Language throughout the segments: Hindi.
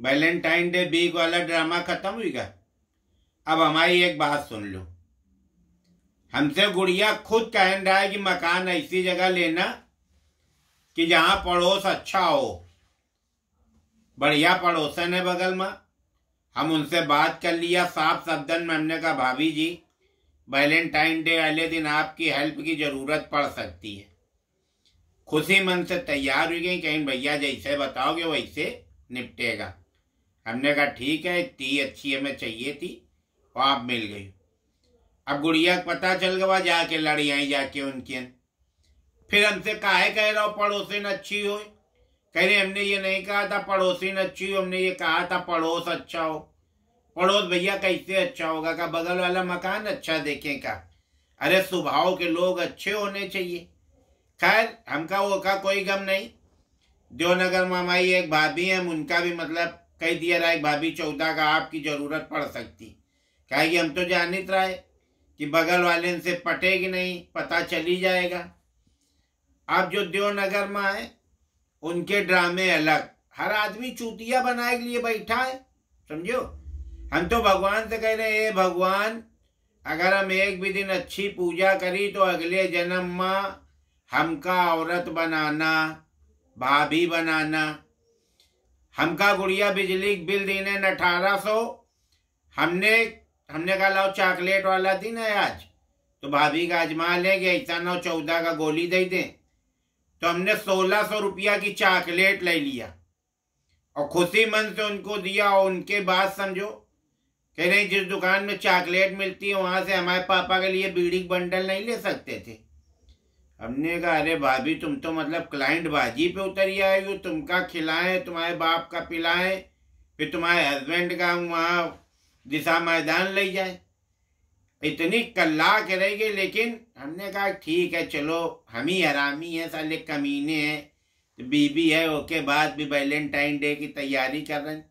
वैलेंटाइन डे बीक वाला ड्रामा खत्म हुई अब हमारी एक बात सुन लो। हमसे गुड़िया खुद कह रहा है कि मकान ऐसी जगह लेना कि जहाँ पड़ोस अच्छा हो। बढ़िया पड़ोसन है बगल में। हम उनसे बात कर लिया, साफ़ शब्दन में हमने कहा, भाभी जी, वैलेंटाइन डे वाले दिन आपकी हेल्प की ज़रूरत पड़ सकती है। खुशी मन से तैयार हुई गई, कहीं, भैया जैसे बताओगे वैसे निपटेगा। हमने कहा, ठीक है ती अच्छी हमें चाहिए थी और आप मिल गई अब गुड़िया को पता चल गया जाके लड़ी आई जाके उनके। फिर हमसे काहे कह रहा हो पड़ोसिन अच्छी हो। कह रहे, हमने ये नहीं कहा था पड़ोसिन अच्छी हो। हमने ये कहा था, पड़ोस अच्छा हो। पड़ोस भैया कैसे अच्छा होगा? का बगल वाला मकान अच्छा देखें का अरे, स्वभाव के लोग अच्छे होने चाहिए। खैर, हमका वो का कोई गम नहीं। देवनगर में हमारी एक भाभी है उनका भी मतलब कह दिया रहा एक भाभी चौदह का आपकी ज़रूरत पड़ सकती। कहे कि हम तो जानित रहे कि बगल वाले से पटेगी नहीं, पता चली जाएगा। अब जो देवनगर में है उनके ड्रामे अलग। हर आदमी चूतिया बनाए के लिए बैठा है, समझो हम तो भगवान से कह रहे हैं भगवान, अगर हम एक भी दिन अच्छी पूजा करी तो अगले जन्म में हमका औरत बनाना, भाभी बनाना। हमका गुड़िया बिजली बिल देने अठारह सौ। हमने हमने कहा, लाओ चॉकलेट वाला दिन है आज। तो भाभी का आजमा लेंगे ऐसा नौ चौदह का गोली दे दें। तो हमने सोलह सौ रुपया की चॉकलेट ले लिया। और खुशी मन से उनको दिया, और उनके बाद समझो कह रहे जिस दुकान में चॉकलेट मिलती है, वहाँ से हमारे पापा के लिए बीड़ी बंडल नहीं ले सकते थे। हमने कहा, अरे भाभी, तुम तो मतलब क्लाइंट बाजी पे उतर आए हो। तुमका खिलाएँ, तुम्हारे बाप का पिलाएँ, फिर तुम्हारे हस्बैंड का वहाँ दिशा मैदान ले जाए। इतनी कल्ला करेंगे लेकिन हमने कहा, ठीक है, चलो, हम ही हरामी हैं, साले कमीने हैं। बीबी है, ओके बाद भी वैलेंटाइन डे की तैयारी कर रहे हैं।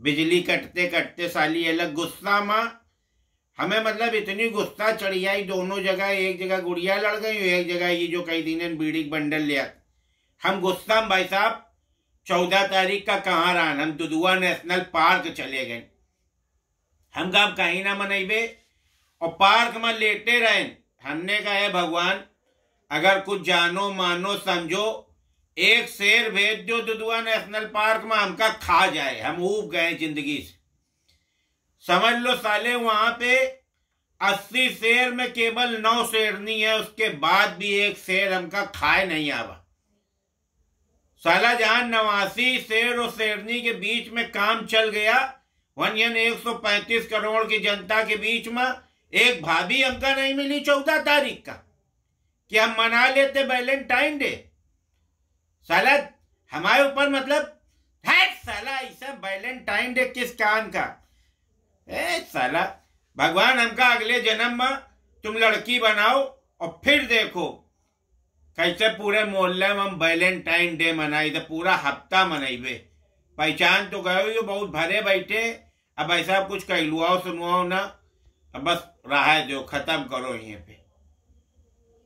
बिजली कटते कटते साली अलग गुस्सा माँ हमें मतलब इतनी गुस्सा चढ़ी आई, दोनों जगह, एक जगह गुड़िया लड़ गई, एक जगह ये जो कई दिन बीड़ी बंडल लिया हम गुस्सा भाई साहब। चौदह तारीख का कहाँ रहा? हम दुदुआ नेशनल पार्क चले गए। हम कहा कहीं ना मनइबे और पार्क में लेटे रहे। हमने कहा, है भगवान, अगर कुछ जानो, मानो, समझो, एक शेर भेज दो दुदुआ नेशनल पार्क में, हमका खा जाए। हम ऊब गए ज़िंदगी से। समझ लो साले, वहाँ पे अस्सी शेर में केवल नौ शेरनी है, उसके बाद भी एक शेर हमका खाए नहीं आवा। साला जहाँ नवासी शेर और शेरनी के बीच में काम चल गया वन यन एक सौ पैंतीस करोड़ की जनता के बीच में एक भाभी हमका नहीं मिली चौदह तारीख का, कि हम मना लेते वैलेंटाइन डे। साला, हमारे ऊपर मतलब है साला, ऐसा वैलेंटाइन डे किस काम का? साला, भगवान हमका अगले जन्म में तुम लड़की बनाओ और फिर देखो कैसे पूरे मोहल्ले में हम वैलेंटाइन डे मनाई तो पूरा हफ़्ता मनाइबे। पहचान तो गए बहुत भरे बैठे, अब ऐसा कुछ कह कहलुआओ सुनवाओ ना, अब बस रहा है जो खत्म करो यहीं पे।